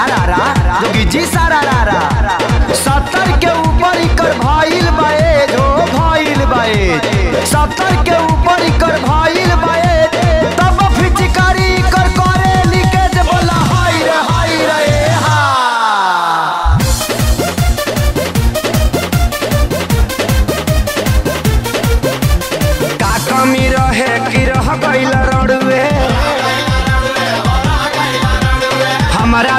सारा रारा जोगी जी सारा रारा सत्तर के ऊपर इकर भइल बाएज हो भइल बाएज सत्तर के ऊपर इकर भइल बाएज तब फिचकारी इकर करे लीकेज बोला हाय रे हाय रे हा। का कमी रहे कि रह गइल रड़ुए। हमरा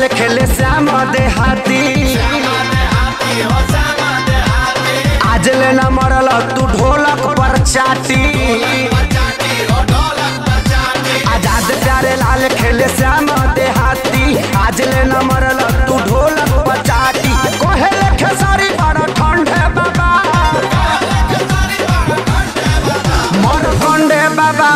लाल खेले श्याम देहाती आज लेना मरल तू ढोलक पर चाटी। आज़ाद प्यारे लाल खेले श्याम देहाती आज लेना मरल तू ढोलक पर चाटी। कोहे लेखे सारी बड़ ठंडे बाबा। मर कंडे बाबा